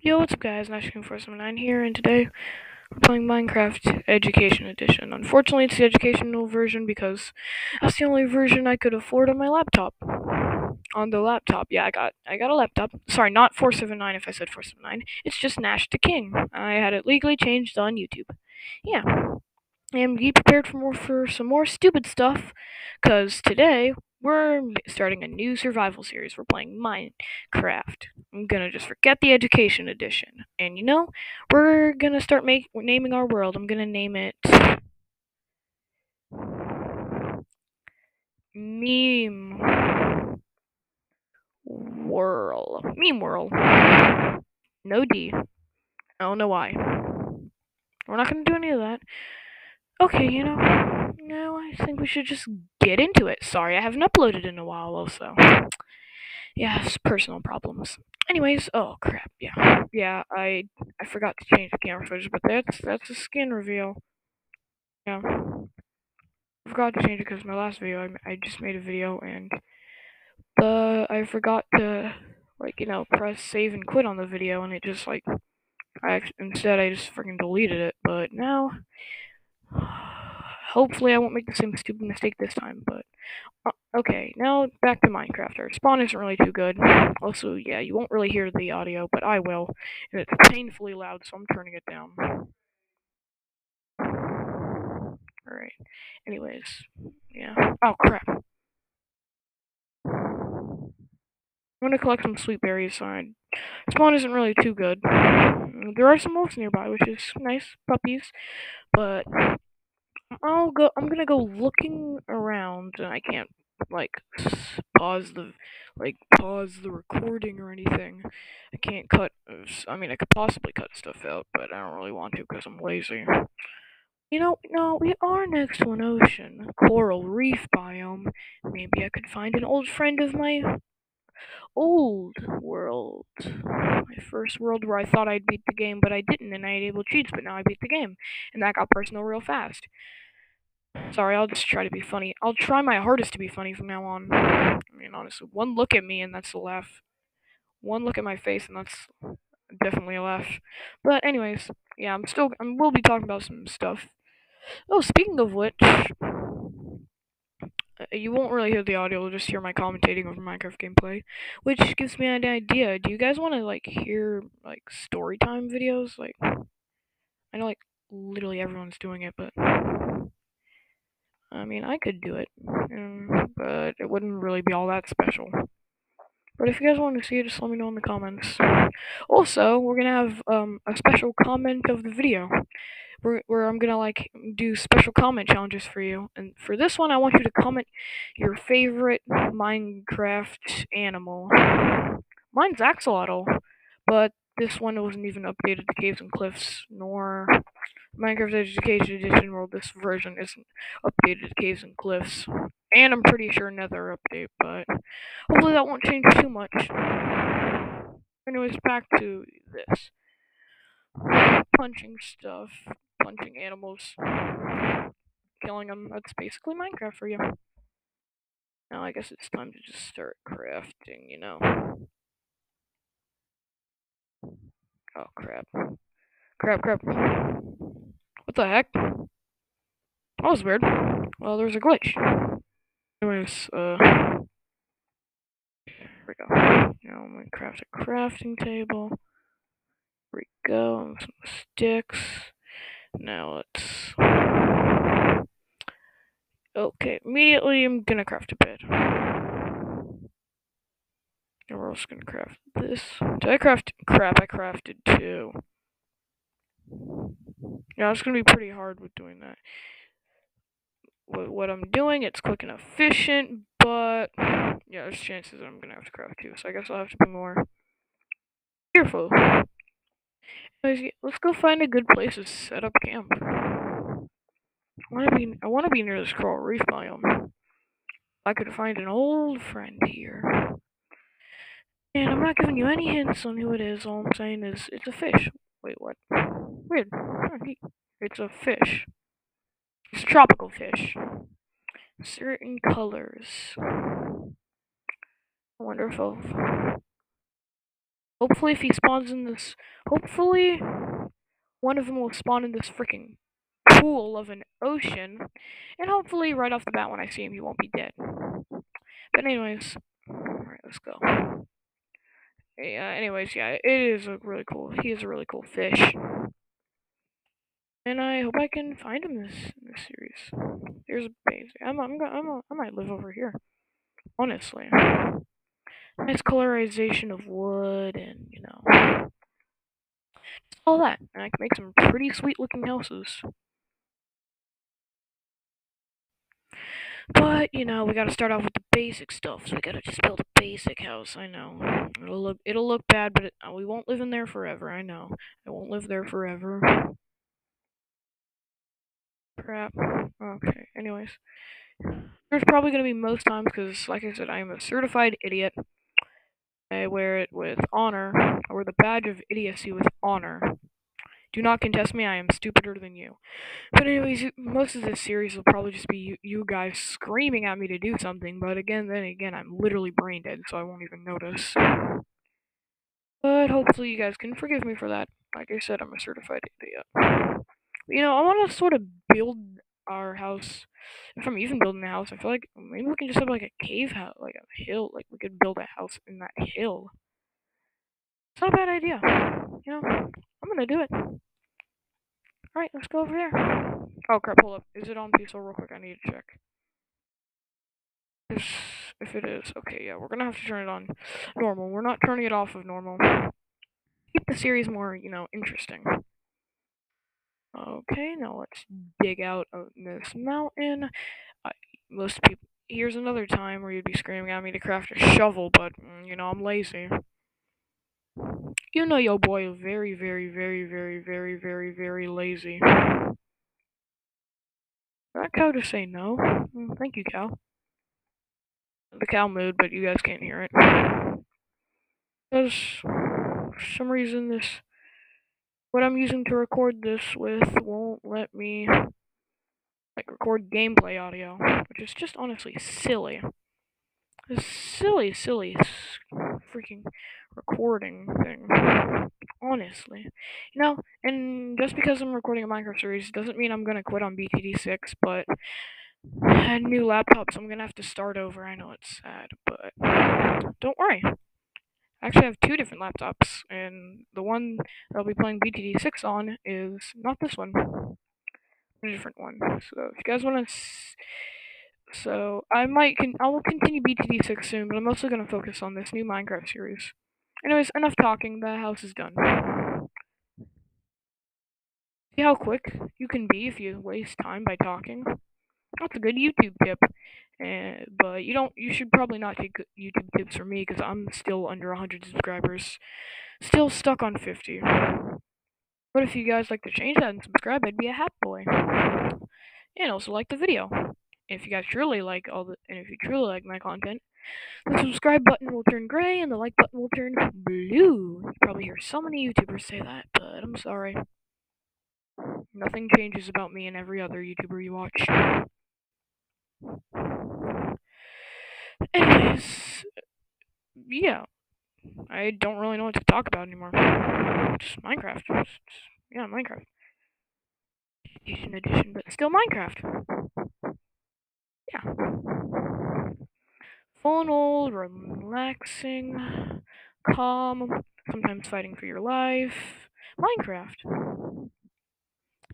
Yo, what's up guys, Nashking479 here, and today we're playing Minecraft Education Edition. Unfortunately, it's the educational version because that's the only version I could afford on my laptop. On the laptop, yeah, I got I got a laptop. Sorry, not 479 if I said 479. It's just Nash the King. I had it legally changed on YouTube. Yeah. And be prepared for more for some more stupid stuff, cause today we're starting a new survival series. We're playing Minecraft. I'm gonna just forget the education edition, and you know, we're gonna start make naming our world. I'm gonna name it Meme World. Meme World. No D. I don't know why. We're not gonna do any of that. Okay, you know, no, I think we should just get into it. Sorry, I haven't uploaded in a while, also. It's personal problems. Anyways, oh crap, yeah, yeah, I I forgot to change the camera footage, but that's that's a skin reveal. Yeah, I forgot to change it because my last video I, I just made a video and the I forgot to like you know press save and quit on the video and it just like I instead I just freaking deleted it. But now hopefully I won't make the same stupid mistake this time, but uh, okay, now back to Minecraft. Our spawn isn't really too good. Also, yeah, you won't really hear the audio, but I will, and it's painfully loud, so I'm turning it down. Alright, anyways, yeah. Oh, crap. I'm gonna collect some sweet berries, so spawn isn't really too good. There are some wolves nearby, which is nice, puppies, but I'll go. I'm gonna go looking around, and I can't like pause the like pause the recording or anything. I can't cut. I mean, I could possibly cut stuff out, but I don't really want to because I'm lazy. You know, no, we are next to an ocean, coral reef biome. Maybe I could find an old friend of my old world. My first world where I thought I'd beat the game, but I didn't, and I enabled cheats, but now I beat the game. And that got personal real fast. Sorry, I'll just try to be funny. I'll try my hardest to be funny from now on. I mean, honestly, one look at me and that's a laugh. One look at my face and that's definitely a laugh. But anyways, yeah, I'm still, I will be talking about some stuff. Oh, speaking of which, uh, you won't really hear the audio, you'll just hear my commentating over Minecraft gameplay, which gives me an idea. Do you guys want to, like, hear, like, story time videos? Like, I know, like, literally everyone's doing it, but I mean, I could do it, but it wouldn't really be all that special. But if you guys want to see it, just let me know in the comments. Also, we're gonna have um, a special comment of the video where, where I'm gonna like do special comment challenges for you. And for this one, I want you to comment your favorite Minecraft animal. Mine's axolotl, but this one wasn't even updated to Caves and Cliffs, nor Minecraft Education Edition world. This version isn't updated Caves and Cliffs. And I'm pretty sure another update, but hopefully that won't change too much. Anyways, back to this. Punching stuff punching animals, killing them. That's basically Minecraft for you. Now I guess it's time to just start crafting, you know. Oh crap. Crap, crap. What the heck? That was weird. Well, there's a glitch. Anyways, uh... Here we go. Now I'm gonna craft a crafting table. Here we go, some sticks. Now let's... Okay, immediately I'm gonna craft a bed. And we're also gonna craft this. Did I craft? Crap, I crafted two. Yeah, it's gonna be pretty hard with doing that. With what I'm doing, it's quick and efficient, but yeah, there's chances I'm gonna have to craft too, so I guess I'll have to be more careful. Anyways, Let's go find a good place to set up camp. I want to be I want to be near this coral reef biome. I could find an old friend here. And I'm not giving you any hints on who it is. All I'm saying is it's a fish. Wait, what? Weird. It's a fish. It's a tropical fish. Certain colors. Wonderful. Hopefully, if he spawns in this, hopefully, one of them will spawn in this freaking pool of an ocean, and hopefully, right off the bat, when I see him, he won't be dead. But anyways, alright, let's go. Yeah, anyways, yeah, it is a really cool, he is a really cool fish. And I hope I can find him this, this series. There's a base. I'm, I'm, I'm, I might live over here. Honestly. Nice colorization of wood and, you know, all that. And I can make some pretty sweet looking houses. But, you know, we gotta start off with the basic stuff, so we gotta just build a basic house, I know. It'll look, it'll look bad, but it, uh, we won't live in there forever, I know. I won't live there forever. Crap. Okay, anyways. There's probably gonna be most times, because, like I said, I am a certified idiot. I wear it with honor. I wear the badge of idiocy with honor. Do not contest me, I am stupider than you. But anyways, most of this series will probably just be you, you guys screaming at me to do something, but again, then again, I'm literally brain dead, so I won't even notice. But hopefully you guys can forgive me for that. Like I said, I'm a certified idiot. You know, I want to sort of build our house. If I'm even building a house, I feel like maybe we can just have like a cave house, like a hill. Like we could build a house in that hill. It's not a bad idea. You know, I'm gonna do it. Alright, let's go over there. Oh crap, hold up. Is it on peaceful real quick? I need to check. If it is, okay, yeah, we're gonna have to turn it on normal. We're not turning it off of normal. Keep the series more, you know, interesting. Okay, now let's dig out of this mountain. Uh, most people. Here's another time where you'd be screaming at me to craft a shovel, but, mm, you know, I'm lazy. You know your boy is very, very, very, very, very, very, very lazy. That cow to say no. Mm, thank you, cow. The cow moved, but you guys can't hear it. Because, for some reason, this what I'm using to record this with won't let me like record gameplay audio, which is just honestly silly. This silly, silly, freaking recording thing. Honestly, you know, and just because I'm recording a Minecraft series doesn't mean I'm gonna quit on BTD6, but I had new laptop, so I'm gonna have to start over. I know it's sad, but don't worry. I actually have two different laptops, and the one that I'll be playing BTD6 on is not this one, a different one. So if you guys want to, so I might, con- I will continue BTD6 soon, but I'm also gonna focus on this new Minecraft series. Anyways, enough talking. The house is done. See how quick you can be if you waste time by talking. That's a good YouTube tip. And, but you don't. You should probably not take YouTube tips from me because I'm still under 100 subscribers, still stuck on 50. But if you guys like to change that and subscribe, I'd be a happy boy. And also like the video. If you guys truly like all the, and if you truly like my content, the subscribe button will turn gray and the like button will turn blue. You probably hear so many YouTubers say that, but I'm sorry. Nothing changes about me and every other YouTuber you watch. Anyways, yeah, I don't really know what to talk about anymore. Just Minecraft. Just, yeah, Minecraft. Edition, edition, but still Minecraft. Yeah. Fun, old, relaxing, calm, sometimes fighting for your life. Minecraft.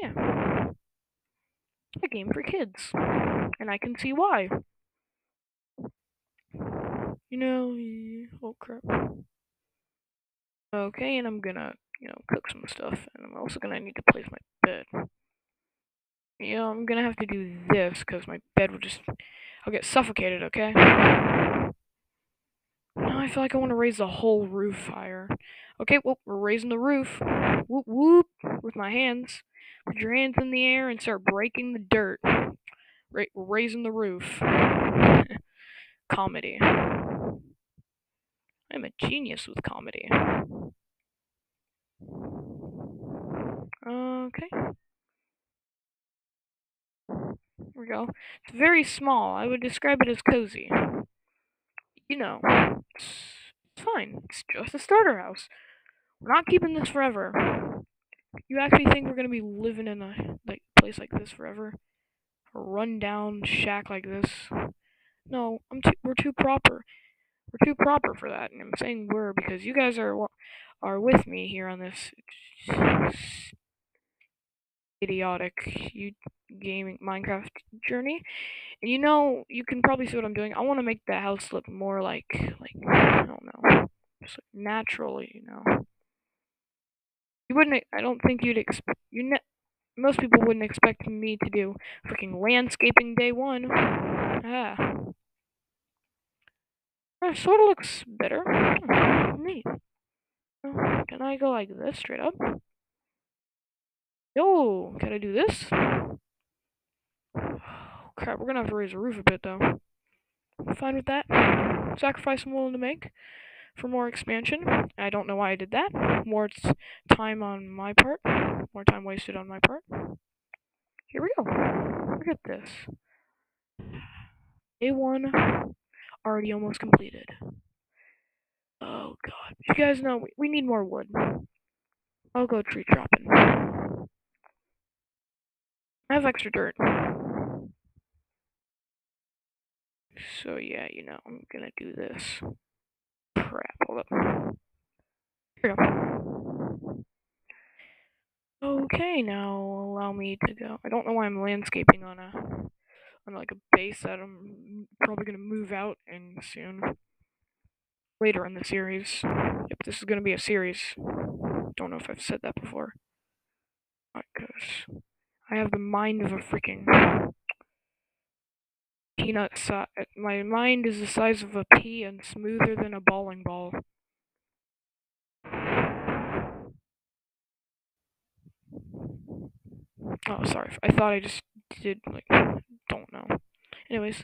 Yeah. A game for kids. And I can see why. You know, oh crap. Okay, and I'm gonna, you know, cook some stuff, and I'm also gonna need to place my bed. Yeah, I'm gonna have to do this, because my bed will just, I'll get suffocated, okay? Now I feel like I want to raise the whole roof higher. Okay, well, we're raising the roof. Whoop whoop, with my hands. Put your hands in the air and start breaking the dirt. Ra raising the roof. Comedy. I'm a genius with comedy. Okay. We go. It's very small. I would describe it as cozy. You know, It's fine. It's just a starter house. We're not keeping this forever. You actually think we're gonna be living in a like place like this forever? A rundown shack like this? No, I'm too, we're too proper. We're too proper for that, and I'm saying we're because you guys are are with me here on this idiotic you gaming Minecraft journey. And you know, you can probably see what I'm doing. I want to make the house look more like like I don't know, just like naturally, you know. You wouldn't. I don't think you'd expect. You ne- most people wouldn't expect me to do freaking landscaping day one. Ah. That sort of looks better. Hmm, neat. Can I go like this straight up? Yo, can I do this? Crap, we're gonna have to raise the roof a bit though. Fine with that. Sacrifice I'm willing to make for more expansion. I don't know why I did that. More time on my part. More time wasted on my part. Here we go. Look at this. A1 already almost completed. Oh god. You guys know we, we need more wood. I'll go tree chopping. I have extra dirt. So yeah, you know, I'm gonna do this. Crap, hold up. Here we go. Okay, now allow me to go. I don't know why I'm landscaping on a on like a base that I'm probably gonna move out in soon. Later in the series. Yep, this is gonna be a series. Don't know if I've said that before. Because I have the mind of a freaking peanut size. My mind is the size of a pea and smoother than a bowling ball. Oh, sorry. I thought I just did, like, don't know. Anyways,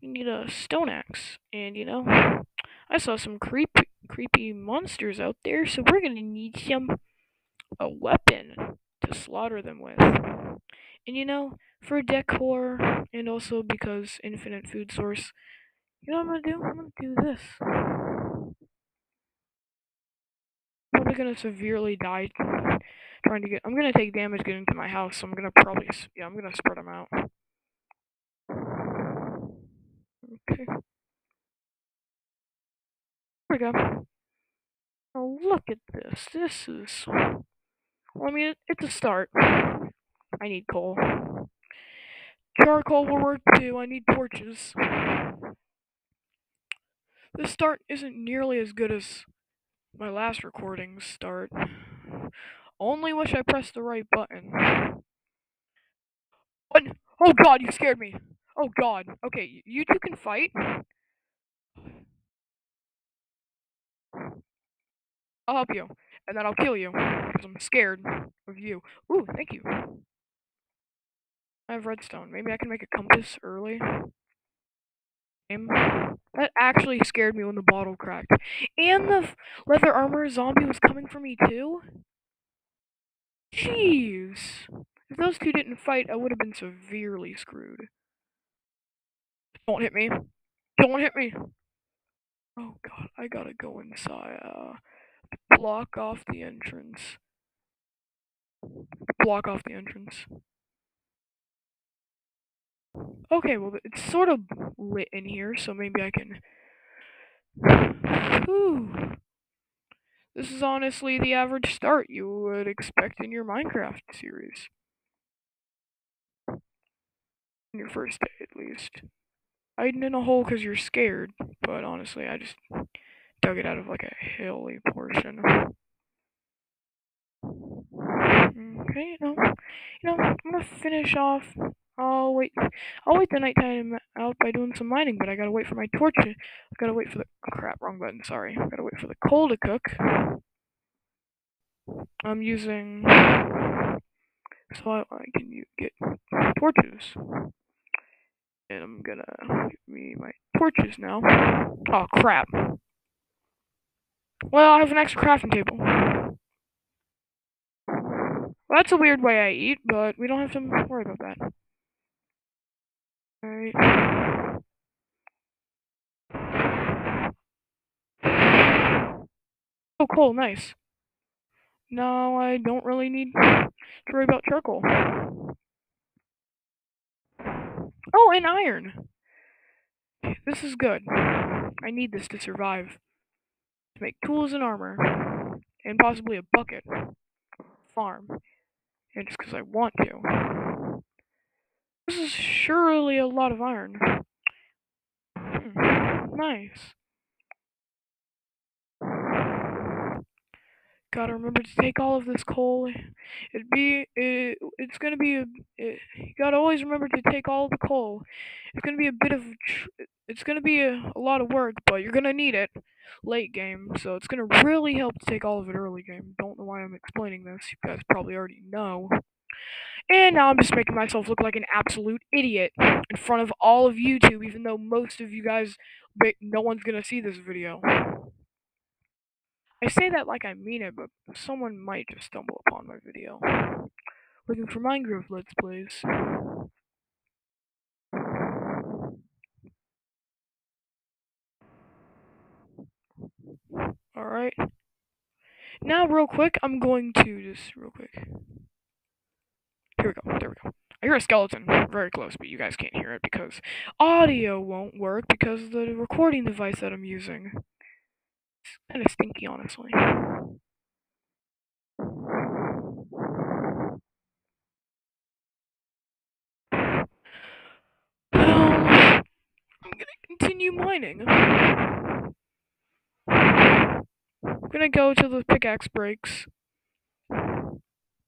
we need a stone axe. And, you know, I saw some creepy, creepy monsters out there, so we're gonna need some, a weapon to slaughter them with. And, you know, for decor, and also because infinite food source, you know what I'm gonna do? I'm gonna do this. I'm probably gonna severely die trying to get. I'm gonna take damage getting to my house, so I'm gonna probably. Yeah, I'm gonna spread them out. Okay. There we go. Oh, look at this. This is. I mean, it's a start. I need coal. Charcoal will work too. I need torches. This start isn't nearly as good as my last recording's start. Only wish I pressed the right button. What? Oh god, you scared me. Oh god. Okay, you two can fight. I'll help you. And then I'll kill you. Because I'm scared of you. Ooh, thank you. I have redstone. Maybe I can make a compass early. That actually scared me when the bottle cracked. And the leather armor zombie was coming for me too? Jeez. If those two didn't fight, I would have been severely screwed. Don't hit me. Don't hit me. Oh god, I gotta go inside. Uh, block off the entrance. Block off the entrance. Okay, well, it's sort of lit in here, so maybe I can... Whew. This is honestly the average start you would expect in your Minecraft series. In your first day, at least. Hiding in a hole because you're scared, but honestly, I just dug it out of like a hilly portion. Okay, you know, you know, I'm gonna finish off. I'll wait. I'll wait the nighttime out by doing some mining, but I gotta wait for my torch. I gotta wait for the oh, crap. Wrong button. Sorry. I gotta wait for the coal to cook. I'm using so I, I can get torches, and I'm gonna give me my torches now. Oh crap! Well, I have an extra crafting table. Well, that's a weird way I eat, but we don't have to worry about that. Alright. Oh, cool, nice. Now I don't really need to worry about charcoal. Oh, and iron. This is good. I need this to survive. To make tools and armor. And possibly a bucket. Farm. And just because I want to. This is surely a lot of iron. Hmm. Nice. Gotta remember to take all of this coal. It'd be, it, it's gonna be, a, it, you gotta always remember to take all the coal. It's gonna be a bit of, it's gonna be a, a lot of work, but you're gonna need it late game, so it's gonna really help to take all of it early game. Don't know why I'm explaining this, you guys probably already know. And now I'm just making myself look like an absolute idiot in front of all of YouTube, even though most of you guys, no one's gonna see this video. I say that like I mean it, but someone might just stumble upon my video. Looking for Minecraft Let's Plays. Alright. Now, real quick, I'm going to just, real quick. Here we go, there we go. I hear a skeleton very close, but you guys can't hear it because audio won't work because of the recording device that I'm using kind of stinky, honestly. I'm gonna continue mining. I'm gonna go till the pickaxe breaks.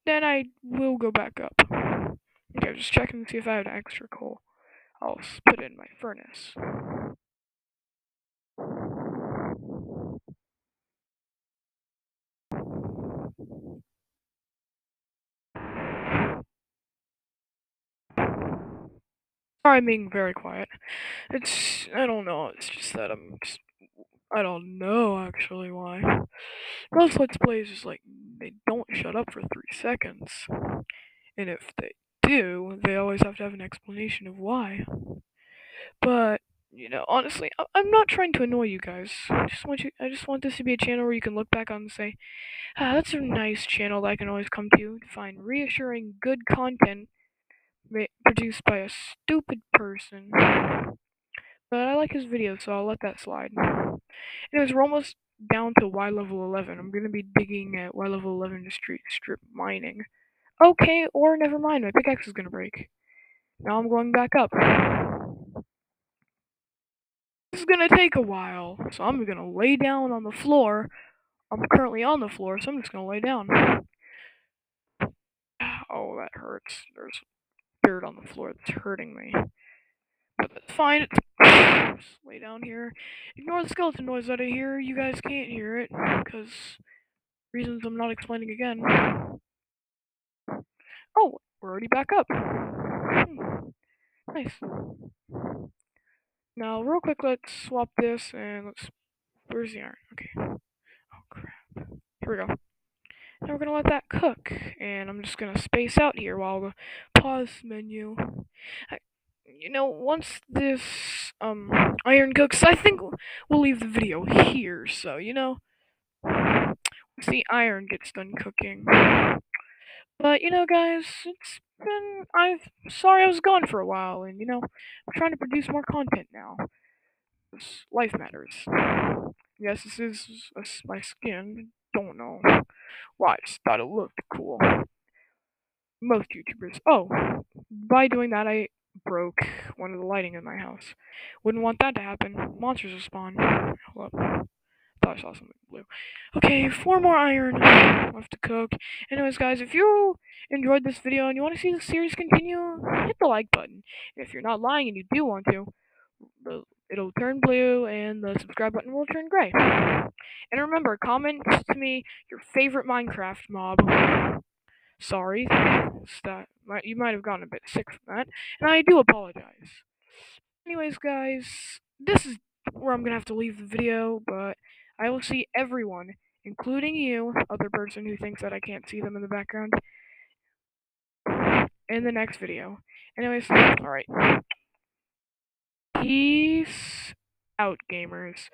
Then I will go back up. Okay, just checking to see if I have extra coal. I'll put it in my furnace. I'm being very quiet. It's, I don't know, it's just that I'm just, I don't know actually why. Most Let's Plays just like, they don't shut up for three seconds. And if they do, they always have to have an explanation of why. But, you know, honestly, I'm not trying to annoy you guys. I just want you, I just want this to be a channel where you can look back on and say, ah, that's a nice channel that I can always come to to find reassuring, good content produced by a stupid person. But I like his videos, so I'll let that slide. Anyways, we're almost down to Y level 11. I'm gonna be digging at Y level 11 to street strip mining. Okay, or never mind, my pickaxe is gonna break. Now I'm going back up. This is gonna take a while, so I'm gonna lay down on the floor. I'm currently on the floor, so I'm just gonna lay down. Oh, that hurts. There's on the floor that's hurting me. But that's fine. Just lay down here. Ignore the skeleton noise that I hear. You guys can't hear it because reasons I'm not explaining again. Oh, we're already back up. Hmm. Nice. Now, real quick, let's swap this and let's. Where's the iron? Okay. Oh crap. Here we go. Now we're gonna let that cook, and I'm just gonna space out here while the pause menu. I, you know, once this um iron cooks, I think we'll leave the video here. So you know, once the iron gets done cooking. But you know, guys, it's been I'm sorry I was gone for a while, and you know, I'm trying to produce more content now. Life matters. Yes, this is my skin. Don't know. Well, I just thought it looked cool. Most YouTubers. Oh, by doing that, I broke one of the lighting in my house. Wouldn't want that to happen. Monsters will spawn. Hold up. Thought I saw something blue. Okay, four more iron left to cook. Anyways, guys, if you enjoyed this video and you want to see the series continue, hit the like button. And if you're not lying and you do want to, it'll turn blue and the subscribe button will turn gray. And remember, comment to me your favorite Minecraft mob. Sorry, that you might have gotten a bit sick from that, and I do apologize. Anyways, guys, this is where I'm gonna have to leave the video, but I will see everyone, including you, other person who thinks that I can't see them in the background, in the next video. Anyways, alright. Peace out, gamers.